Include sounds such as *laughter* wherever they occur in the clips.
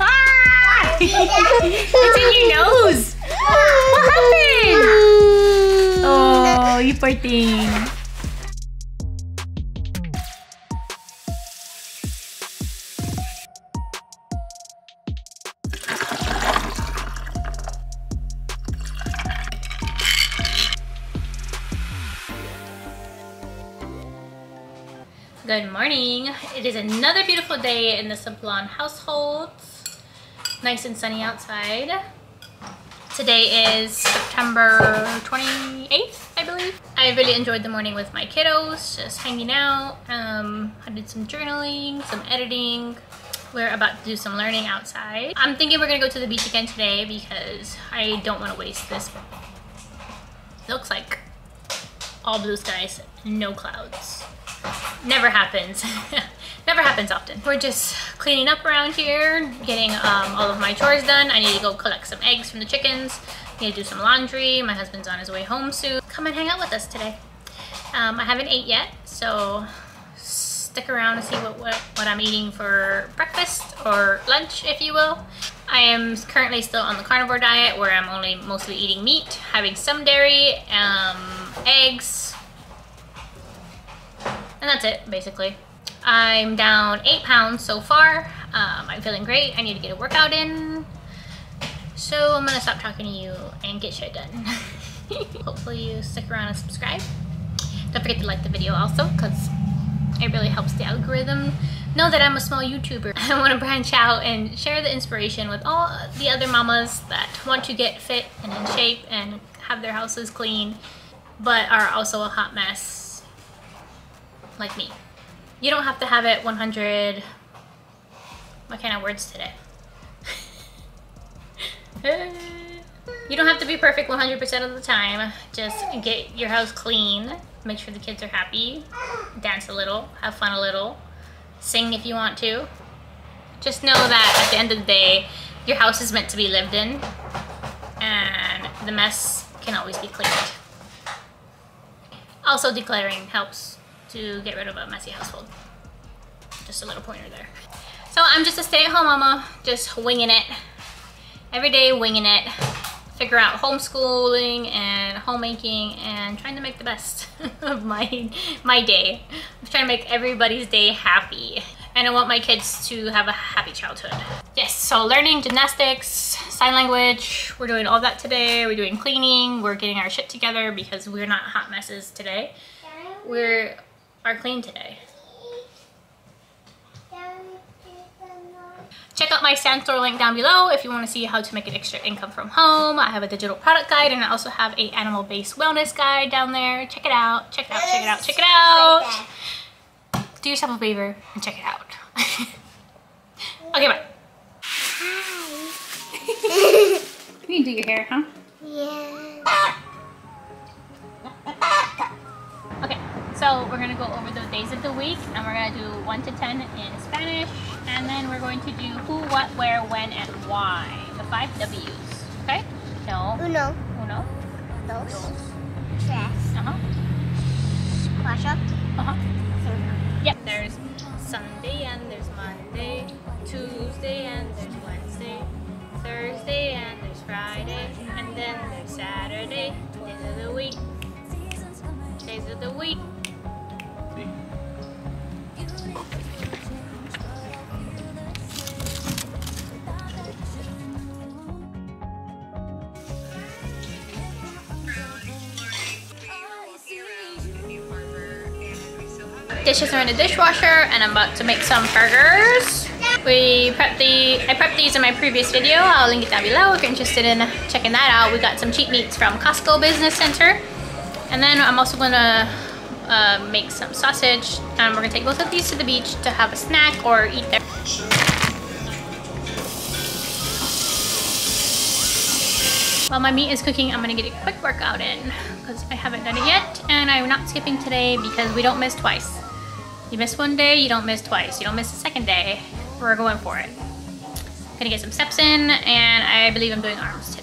ah! it's in your nose. What happened? *laughs* Oh, you poor thing. Good morning. It is another beautiful day in the Sablan household. Nice and sunny outside. Today is September 28th, I believe. I really enjoyed the morning with my kiddos, just hanging out. Um, I did some journaling, some editing. We're about to do some learning outside. I'm thinking we're gonna go to the beach again today because I don't want to waste this. It looks like all blue skies, no clouds never happens. *laughs* never happens often. We're just cleaning up around here, getting um, all of my chores done. I need to go collect some eggs from the chickens. I need to do some laundry. My husband's on his way home soon. Come and hang out with us today. Um, I haven't ate yet, so stick around to see what, what, what I'm eating for breakfast or lunch, if you will. I am currently still on the carnivore diet where I'm only mostly eating meat, having some dairy, um, eggs, and that's it, basically. I'm down eight pounds so far. Um, I'm feeling great. I need to get a workout in. So I'm gonna stop talking to you and get shit done. *laughs* Hopefully you stick around and subscribe. Don't forget to like the video also, because it really helps the algorithm know that I'm a small YouTuber. *laughs* I want to branch out and share the inspiration with all the other mamas that want to get fit and in shape and have their houses clean, but are also a hot mess like me. You don't have to have it 100, what kind of words today? *laughs* you don't have to be perfect 100% of the time. Just get your house clean, make sure the kids are happy, dance a little, have fun a little, sing if you want to. Just know that at the end of the day, your house is meant to be lived in and the mess can always be cleaned. Also decluttering helps to get rid of a messy household. Just a little pointer there. So I'm just a stay-at-home mama, just winging it. Every day winging it. Figure out homeschooling and homemaking and trying to make the best *laughs* of my, my day. I'm trying to make everybody's day happy. And I want my kids to have a happy childhood. Yes, so learning gymnastics, sign language, we're doing all that today. We're doing cleaning, we're getting our shit together because we're not hot messes today. We're are clean today. Check out my Stan Store link down below if you want to see how to make an extra income from home. I have a digital product guide and I also have a animal-based wellness guide down there. Check it out, check it out, check it out, check it out. Do yourself a favor and check it out. *laughs* okay, bye. Hi. *laughs* you can do your hair, huh? Yeah. So we're gonna go over the days of the week and we're gonna do one to 10 in Spanish and then we're going to do who, what, where, when, and why. The five W's, okay? No. Uno. Uno. Dos. Dos. Tres. Uh-huh. Cuatro. Uh-huh. Yep, there's Sunday and there's Monday, Tuesday and there's Wednesday, Thursday and there's Friday, and then there's Saturday, days of the week. Days of the week. Dishes are in the dishwasher and I'm about to make some burgers. We prepped the, I prepped these in my previous video. I'll link it down below if you're interested in checking that out. We got some cheap meats from Costco Business Center. And then I'm also gonna uh, make some sausage and we're gonna take both of these to the beach to have a snack or eat there. While my meat is cooking, I'm gonna get a quick workout in because I haven't done it yet and I'm not skipping today because we don't miss twice. You miss one day, you don't miss twice. You don't miss the second day. We're going for it. Gonna get some steps in, and I believe I'm doing arms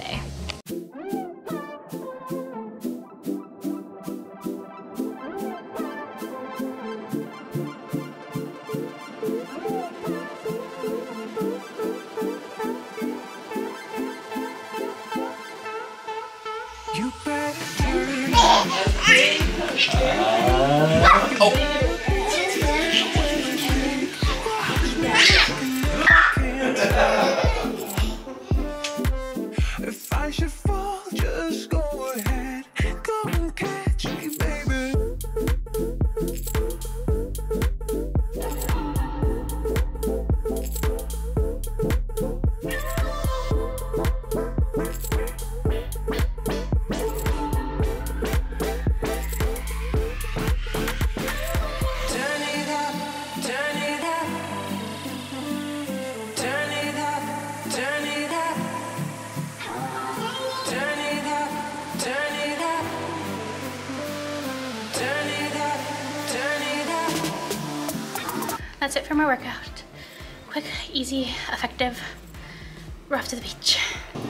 You better. Uh, oh. That's it for my workout. Quick, easy, effective. We're off to the beach. Um,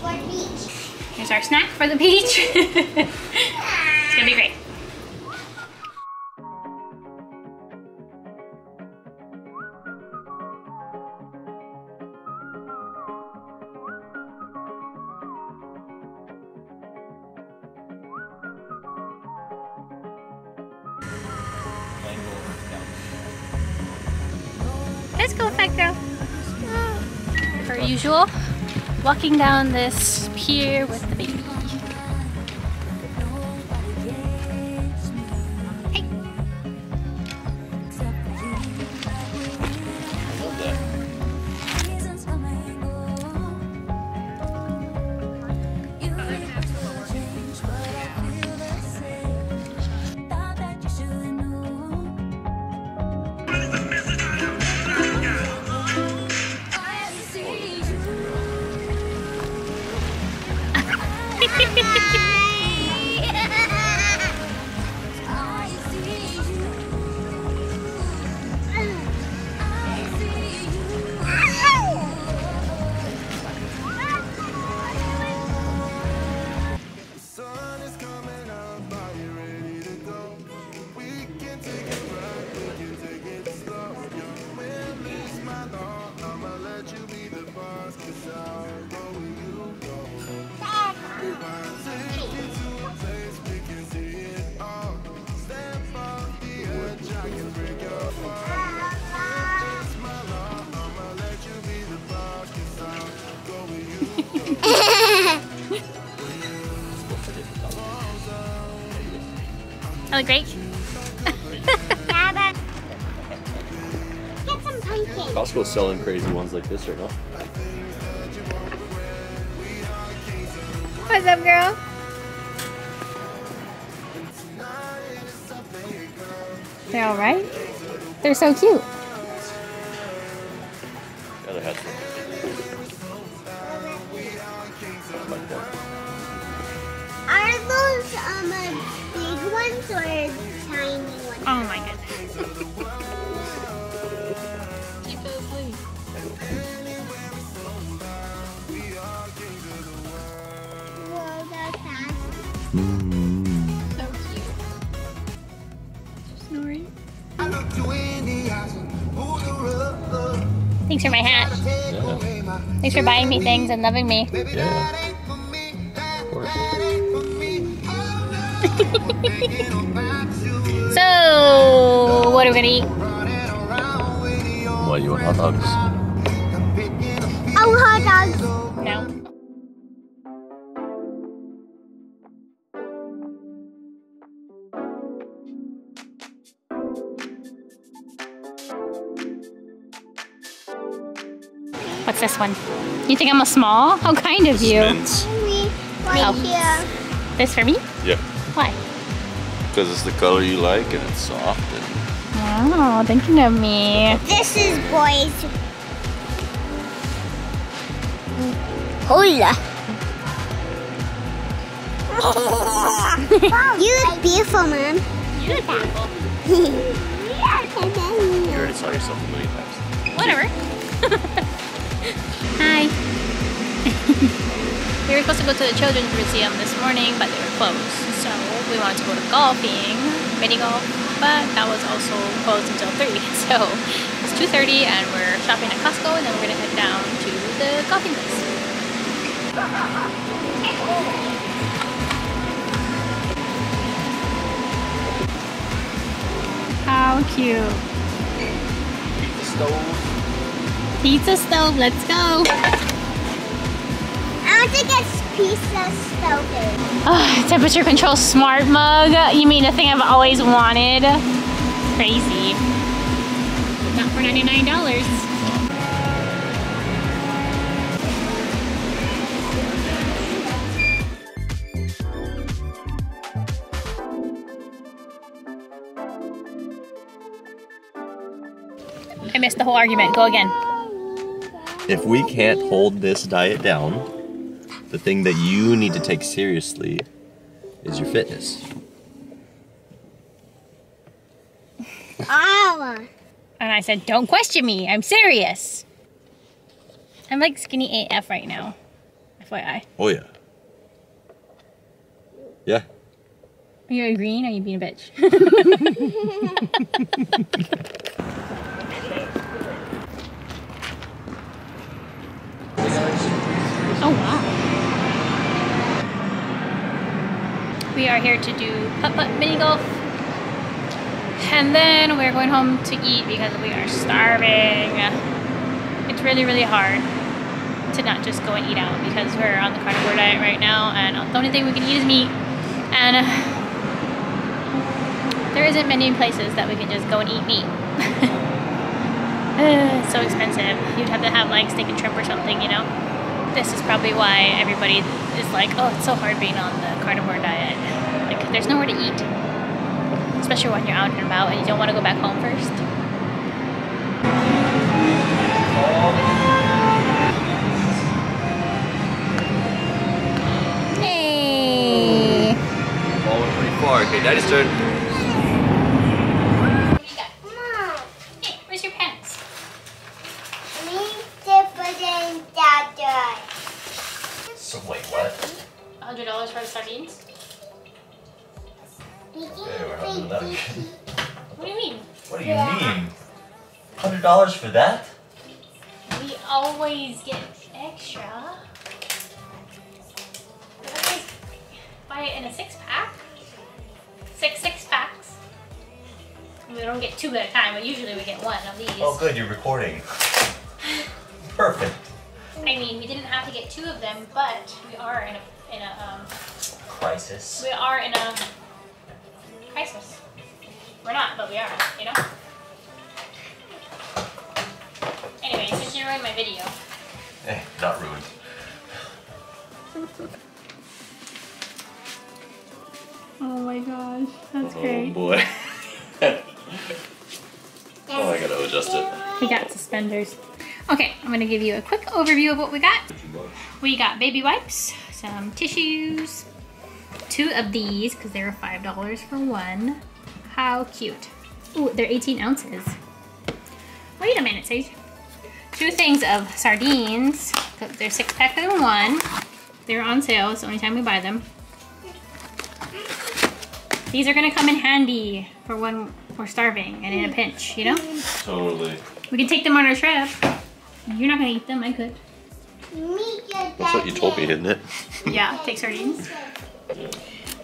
for the beach. Here's our snack for the beach. *laughs* it's gonna be great. Walking down this pier with the baby. I look great. Baba. Get some pumpkin. Costco's selling crazy ones like this right now. What's up, girl? They're all right. They're so cute. Yeah, they ones or tiny ones? Oh my goodness. Whoa, that's fast. Snoring. I look you in the eyes and pull you up. Thanks for my hat. My Thanks for buying me things and loving me. Yeah. So, what are we gonna eat? running around with you. What, you want hot dogs? I'm Oh, hot dogs. No. What's this one? You think I'm a small? How kind of you. Mints. Me, right Oh. here. This for me? Yeah. Why? Because it's the color you like and it's soft and Oh, thinking of me. This is boys. Hola. you look beautiful, *laughs* man. You're beautiful. *laughs* you already saw yourself a million times. Whatever. *laughs* Hi. we were supposed to go to the Children's Museum this morning, but they were closed. So we wanted to go to golfing, mini golf, but that was also closed until 3. *laughs* So it's 2.30 and we're shopping at Costco and then we're to head down to the golfing place. How cute. Pizza stove. Pizza stove, let's go. I want to get pizza stove. Oh, temperature control smart mug. You mean the thing I've always wanted? Crazy. Not for $99. I missed the whole argument. Go again. If we can't hold this diet down, the thing that you need to take seriously is your fitness. Oh. And I said, don't question me. I'm serious. I'm like skinny AF right now. FYI. Oh yeah. Yeah. Are you agreeing or are you being a bitch? *laughs* We are here to do putt-putt mini golf. And then we're going home to eat because we are starving. It's really, really hard to not just go and eat out because we're on the carnivore diet right now and the only thing we can eat is meat. And uh, there isn't many places that we can just go and eat meat. *laughs* Uh, it's so expensive. You'd have to have like steak and shrimp or something, you know? This is probably why everybody is like, oh, it's so hard being on the carnivore diet. Like, there's nowhere to eat. Especially when you're out and about and you don't want to go back home first. Hey! Ball went pretty far. Okay, daddy's turn. Mom, Hey, where's your pants? me different than that. So wait, what? $100 for the sardines? What do you mean? What do you mean? Hundred dollars for that? We always get extra. We always buy it in a six pack. Six six packs. We don't get two at a time, but usually we get one of these. Oh, good, you're recording. *sighs* Perfect. I mean, we didn't have to get two of them, but we are in a in a um, Crisis. we are in a crisis. We're not, but we are. You know. Anyway, since you ruined my video. *laughs* Eh, not ruined. *laughs* Oh my gosh, that's great. Oh boy. *laughs* oh, I gotta adjust it. He got suspenders. Okay, I'm gonna give you a quick overview of what we got. We got baby wipes, some tissues, two of these because they were five dollars for one. How cute! Ooh, they're 18 ounces. Wait a minute, Sage. Two things of sardines. They're six pack in one. They're on sale. It's the only time we buy them. These are gonna come in handy for when we're starving and in a pinch, you know? Totally. We can take them on our trip. You're not gonna eat them, I could. That's what you told me, isn't it? *laughs* Yeah, take sardines.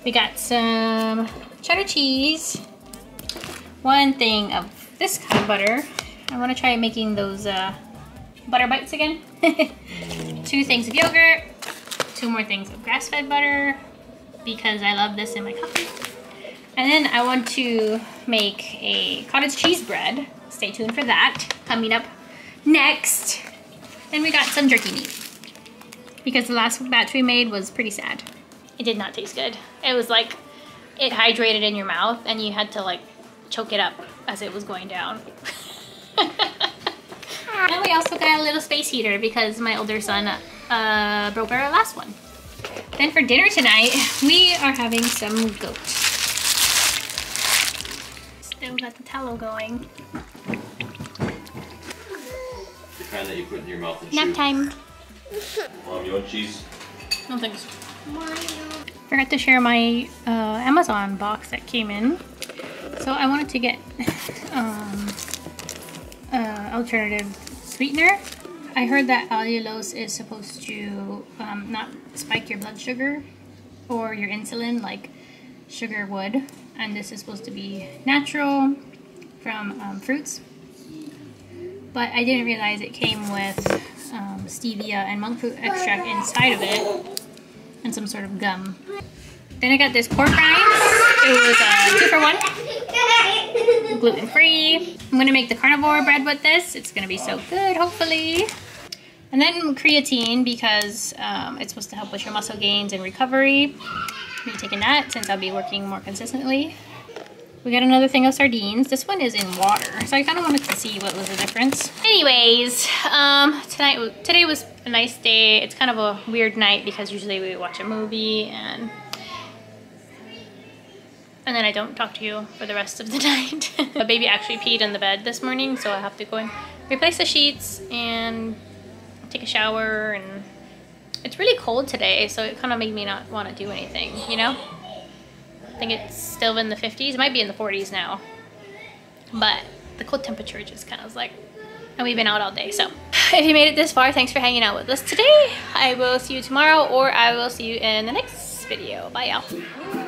We got some cheddar cheese. One thing of this kind of butter. I want to try making those uh, butter bites again. *laughs* Two things of yogurt. Two more things of grass-fed butter because I love this in my coffee. And then I want to make a cottage cheese bread. Stay tuned for that. Coming up next. And we got some jerky meat because the last batch we made was pretty sad. It did not taste good. It was like it hydrated in your mouth and you had to like choke it up as it was going down. *laughs* and we also got a little space heater because my older son uh, broke our last one. Then for dinner tonight, we are having some goat. Still got the tallow going. The kind that you put in your mouth and Nap chew. time. Mom, you want cheese? No thanks. Forgot to share my uh, Amazon box that came in. So I wanted to get *laughs* um, uh, alternative sweetener. I heard that allulose is supposed to um, not spike your blood sugar or your insulin like sugar would. And this is supposed to be natural, from um, Fruits. But I didn't realize it came with um, stevia and monk fruit extract inside of it and some sort of gum. Then I got this pork rinds. It was a two for one, gluten free. I'm gonna make the carnivore bread with this. It's gonna be so good, hopefully. And then creatine because um, it's supposed to help with your muscle gains and recovery. I'll be taking that since I'll be working more consistently. We got another thing of sardines. This one is in water, so I kind of wanted to see what was the difference. Anyways, um, tonight today was a nice day. It's kind of a weird night because usually we watch a movie and and then I don't talk to you for the rest of the *laughs* night. the baby actually peed in the bed this morning, so I have to go and replace the sheets and take a shower and it's really cold today, so it kind of made me not want to do anything, you know? I think it's still in the 50s. It might be in the 40s now. But the cold temperature just kind of was like, and we've been out all day. So *sighs* if you made it this far, thanks for hanging out with us today. I will see you tomorrow or I will see you in the next video. Bye y'all.